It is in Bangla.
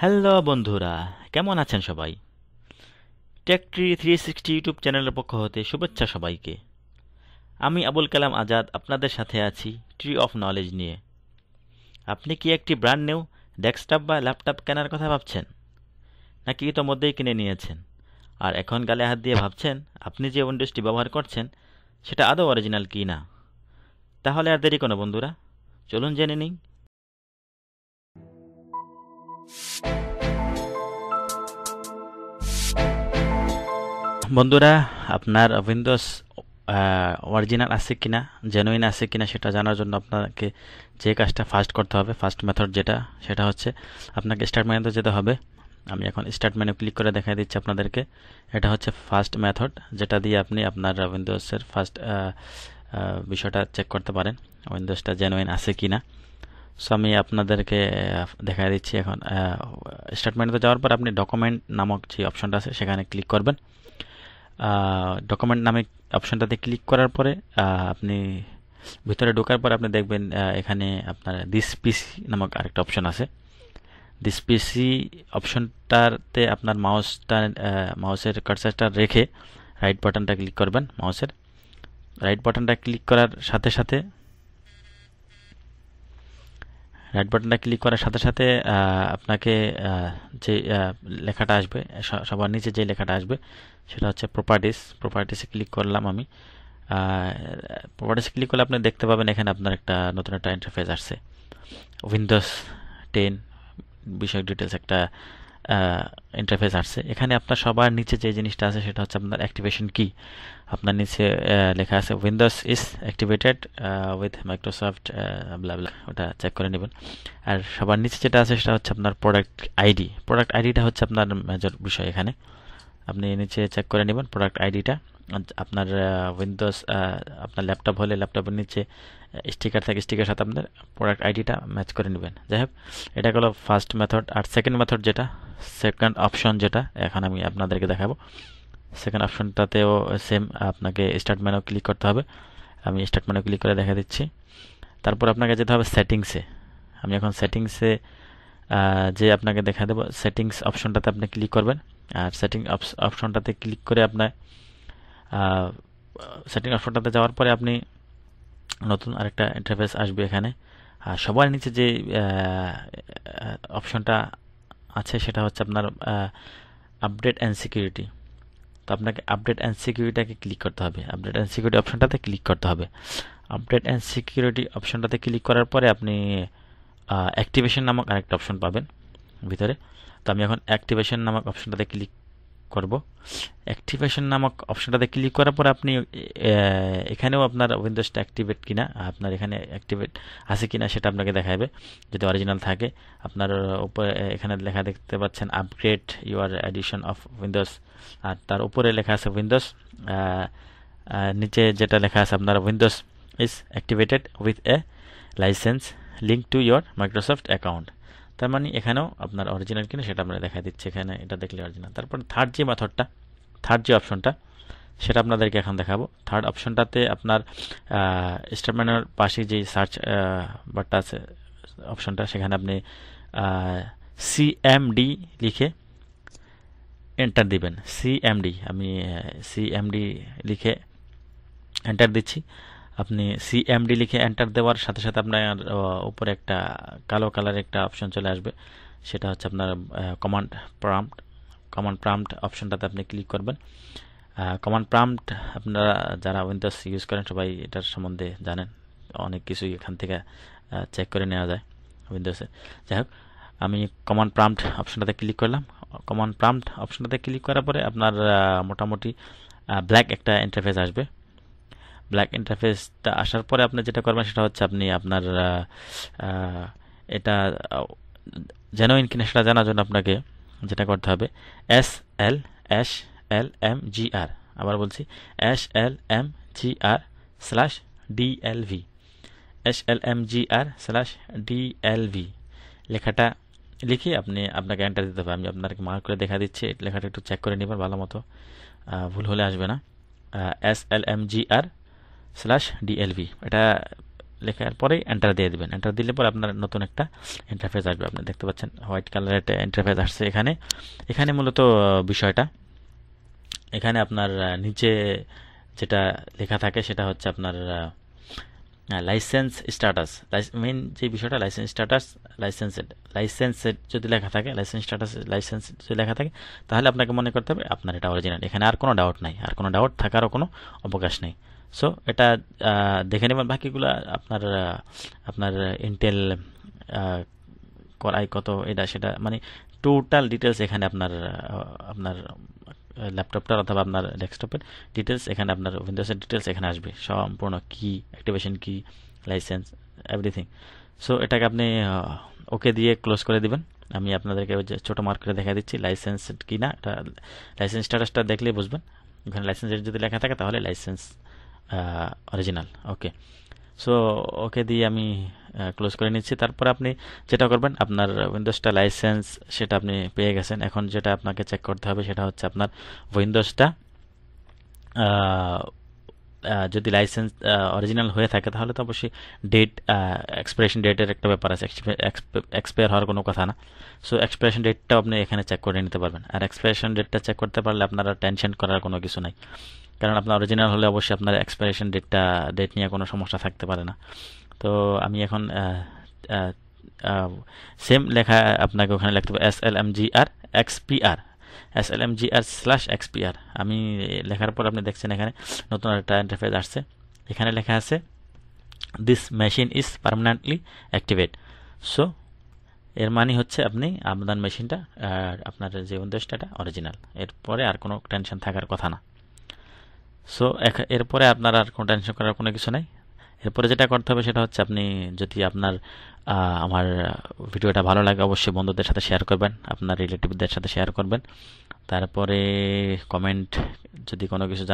হ্যালো বন্ধুরা, কেমন আছেন সবাই? টেকট্রি থ্রি সিক্সটি ইউটিউব চ্যানেলের পক্ষ হতে শুভেচ্ছা সবাইকে। আমি আবুল কালাম আজাদ, আপনাদের সাথে আছি ট্রি অফ নলেজ নিয়ে। আপনি কি একটি ব্র্যান্ড নিউ ডেস্কটপ বা ল্যাপটপ কেনার কথা ভাবছেন? নাকি ইতোমধ্যেই কিনে নিয়েছেন? আর এখন গালে হাত দিয়ে ভাবছেন, আপনি যে উইন্ডোজটি ব্যবহার করছেন, সেটা আদৌ অরিজিনাল কি না তাহলে আর দেরি কোনো বন্ধুরা, চলুন জেনে নিই। বন্ধুরা, আপনার উইন্ডোজ অরিজিনাল আছে কিনা জেনুইন আছে কিনা সেটা জানার জন্য আপনাকে যে কাজটা ফার্স্ট করতে হবে ফার্স্ট মেথড যেটা, সেটা হচ্ছে আপনাকে স্টার্ট মেনুতে যেতে হবে। আমি এখন স্টার্ট মেনু ক্লিক করে দেখাই দিচ্ছি আপনাদেরকে। এটা হচ্ছে ফার্স্ট মেথড যেটা দিয়ে আপনি আপনার উইন্ডোজের ফার্স্ট বিষয়টা চেক করতে পারেন উইন্ডোজটা জেনুইন আছে কি না সো আমি আপনাদেরকে দেখাই দিচ্ছি এখন স্টার্ট মেনুতে যাওয়ার পর আপনি ডকুমেন্ট নামক যে অপশনটা আছে সেখানে ক্লিক করবেন। ডকুমেন্ট নামে অপশনটাতে ক্লিক করার পরে আপনি ভিতরে ঢোকার পর আপনি দেখবেন এখানে আপনার দিস পিসি নামক আরেকটা অপশন আছে। দিস পিসি অপশনটাতে আপনার মাউসটা মাউসের কার্সারটা রেখে রাইট বাটনটা ক্লিক করবেন মাউসের রাইট বাটনটা ক্লিক করার সাথে সাথে রাইট বাটনটা ক্লিক করার সাথে সাথে আপনাকে যে লেখাটা আসবে সবার নিচে যে লেখাটা আসবে, সেটা হচ্ছে প্রপার্টিস প্রপার্টিসে ক্লিক করলাম আমি। প্রপার্টিসে ক্লিক করলে আপনি দেখতে পাবেন এখানে আপনার একটা নতুন একটা ইন্টারফেস আসছে। উইন্ডোজ টেন বিষয়ক ডিটেলস একটা ইন্টারফেস আসছে। এখানে আপনার সবার নিচে যে জিনিসটা আছে সেটা হচ্ছে আপনার অ্যাক্টিভেশন কি আপনার নিচে লেখা আছে Windows is activated with Microsoft blah ওটা চেক করে নেবেন। আর সবার নিচে যেটা আছে সেটা হচ্ছে আপনার প্রোডাক্ট আইডি প্রোডাক্ট আইডিটা হচ্ছে আপনার মেজর বিষয় এখানে। আপনি নিচে চেক করে নেবেন প্রোডাক্ট আইডিটা আপনার উইন্ডোজ আপনার ল্যাপটপ হলে ল্যাপটপের নিচে স্টিকার থাকে স্টিকার সাথে আপনার প্রোডাক্ট আইডিটা ম্যাচ করে নেবেন। যাই হোক, এটা হলো ফার্স্ট মেথড আর সেকেন্ড মেথড যেটা সেকেন্ড অপশন যেটা, এখন আমি আপনাদেরকে দেখাবো। সেকেন্ড অপশনটাতেও সেম আপনাকে স্টার্ট মেনু ক্লিক করতে হবে। আমি স্টার্ট মেনু ক্লিক করে দেখা দিচ্ছি। তারপর আপনাকে যেতে হবে সেটিংসে আমি এখন সেটিংসে যে আপনাকে দেখা দেবো সেটিংস অপশনটাতে আপনি ক্লিক করবেন। আর সেটিং অপশনটাতে ক্লিক করে আপনার সেটিং অপশনটাতে যাওয়ার পরে আপনি নতুন আরেকটা ইন্টারফেস আসবে এখানে। আর সবার নিচে যে অপশনটা আছে সেটা হচ্ছে আপনার আপডেট অ্যান্ড সিকিউরিটি তো আপনাকে আপডেট অ্যান্ড সিকিউরিটিটাকে ক্লিক করতে হবে। আপডেট অ্যান্ড সিকিউরিটি অপশনটাতে ক্লিক করতে হবে। আপডেট অ্যান্ড সিকিউরিটি অপশনটাতে ক্লিক করার পরে আপনি অ্যাক্টিভেশন নামক আরেকটা অপশন পাবেন ভিতরে। তো আমি এখন অ্যাক্টিভেশন নামক অপশনটাতে ক্লিক করব। অ্যাক্টিভেশন নামক অপশনটাতে ক্লিক করার পর আপনি এখানেও আপনার উইন্ডোজটা অ্যাক্টিভেট কিনা, আপনার এখানে অ্যাক্টিভেট আছে কিনা সেটা আপনাকে দেখাবে। যদি অরিজিনাল থাকে, আপনার উপরে এখানে লেখা দেখতে পাচ্ছেন upgrade your edition of Windows আর তার উপরে লেখা আছে উইন্ডোজ নিচে যেটা লেখা আছে আপনার Windows is activated with a license link to your Microsoft account তার মানে এখানেও আপনার অরিজিনাল কিনা সেটা আমরা দেখা দিচ্ছে এখানে, এটা দেখলে অরিজিনাল তারপর থার্ড যে মেথডটা থার্ড যে অপশনটা সেটা আপনাদেরকে এখন দেখাবো। থার্ড অপশনটাতে আপনার স্টারম্যানের পাশে যে সার্চ বারটা আছে অপশনটা সেখানে আপনি সিএমডি লিখে এন্টার দিবেন। সিএমডি আমি সিএমডি লিখে এন্টার দিচ্ছি। আপনি সিএমডি লিখে এন্টার দেওয়ার সাথে সাথে আপনার উপরে একটা কালো কালার একটা অপশন চলে আসবে। সেটা হচ্ছে আপনার কমান্ড প্রাম্পট কমান্ড প্রাম্পট অপশনটাতে আপনি ক্লিক করবেন। কমান্ড প্রাম্পট আপনারা যারা উইন্ডোজ ইউজ করেন সবাই এটার সম্বন্ধে জানেন। অনেক কিছুই এখান থেকে চেক করে নেওয়া যায় উইন্ডোজে যাই হোক, আমি কমান্ড প্রাম্পট অপশনটাতে ক্লিক করলাম। কমান্ড প্রাম্পট অপশনটাতে ক্লিক করার পরে আপনার মোটামুটি ব্ল্যাক একটা ইন্টারফেস আসবে। ব্ল্যাক ইন্টারফেসটা আসার পরে আপনি যেটা করবেন সেটা হচ্ছে আপনি আপনার এটা জেনুইন কিনা সেটা জানার জন্য আপনাকে যেটা করতে হবে S L S L M G R আবার বলছি S L M G R slash D L V S L M G R slash D L V লেখাটা লিখে আপনি আপনাকে এন্টার দিতে হবে। আমি আপনাকে মার্ক করে দেখা দিচ্ছি, লেখাটা একটু চেক করে নেবেন, ভালো মতো ভুল হলে আসবে না। S L M G R slash DLV এটা লেখার পরেই এন্টার দিয়ে দেবেন। এন্টার দিলে পরে আপনার নতুন একটা ইন্টারফেস আসবে। আপনি দেখতে পাচ্ছেন হোয়াইট কালারের একটা ইন্টারফেস আসছে এখানে। এখানে মূলত বিষয়টা। এখানে আপনার নিচে যেটা লেখা থাকে সেটা হচ্ছে আপনার লাইসেন্স স্ট্যাটাস মেন যে বিষয়টা লাইসেন্স স্ট্যাটাস লাইসেন্সেড লাইসেন্সেড যদি লেখা থাকে লাইসেন্স স্ট্যাটাস লাইসেন্স যদি লেখা থাকে, তাহলে আপনাকে মনে করতে হবে আপনার এটা অরিজিনাল এখানে আর কোনো ডাউট নাই। আর কোনো ডাউট থাকারও কোনো অবকাশ নেই। সো এটা দেখে নেবেন বাকিগুলো, আপনার আপনার ইন্টেল করাই কত এটা সেটা মানে টোটাল ডিটেলস এখানে আপনার আপনার ল্যাপটপটার অথবা আপনার ডেস্কটপের ডিটেলস এখানে আপনার উইন্ডোজের ডিটেলস এখানে আসবে। সম্পূর্ণ কি অ্যাক্টিভেশন কি লাইসেন্স এভরিথিং সো এটাকে আপনি ওকে দিয়ে ক্লোজ করে দিবেন। আমি আপনাদেরকে ওই যে ছোটো মার্ক করে দেখা দিচ্ছি লাইসেন্স কি না এটা লাইসেন্স স্ট্যাটাসটা দেখলেই বুঝবেন। ওখানে লাইসেন্স যদি লেখা থাকে, তাহলে license original okay so okay দিয়ে আমি ক্লোজ করে নিচ্ছি। তারপর আপনি যেটা করবেন, আপনার উইন্ডোজটা লাইসেন্স সেটা আপনি পেয়ে গেছেন। এখন যেটা আপনাকে চেক করতে হবে, সেটা হচ্ছে আপনার উইন্ডোজটা যদি লাইসেন্স অরিজিনাল হয়ে থাকে, তাহলে তো অবশ্যই ডেট এক্সপায়ারেশন ডেটের একটা ব্যাপার আছে। এক্সপায়ার হওয়ার কোনো কথা না। সো এক্সপায়ারেশন ডেটটাও আপনি এখানে চেক করে নিতে পারবেন। আর এক্সপায়ারেশন ডেটটা চেক করতে পারলে আপনারা টেনশন করার কোনো কিছু নাই। কারণ আপনার অরিজিনাল হলে অবশ্যই আপনার এক্সপায়ারেশন ডেটটা ডেট নিয়ে কোনো সমস্যা থাকতে পারে না। তো আমি এখন সেম লেখা আপনাকে ওখানে লিখতে হবে S L M G R X P R S L M G R slash X P R আমি লেখার পর আপনি দেখছেন এখানে নতুন একটা ইন্টারফেস আসছে। এখানে লেখা আছে this machine is permanently activate so এর মানে হচ্ছে আপনি আপনার মেশিনটা আপনার যে উদ্দেশ্যটা অরিজিনাল এরপরে আর কোনো টেনশন থাকার কথা না। সো এরপরে আপনার আর কোনো টেনশন করার কোনো কিছু নাই? এরপরে যেটা করতে হবে সেটা হচ্ছে আপনি যদি আপনার আমার ভিডিওটা ভালো লাগে অবশ্যই বন্ধুদের সাথে শেয়ার করবেন, আপনার রিলেটিভদের সাথে শেয়ার করবেন। তারপরে কমেন্ট যদি কোনো কিছু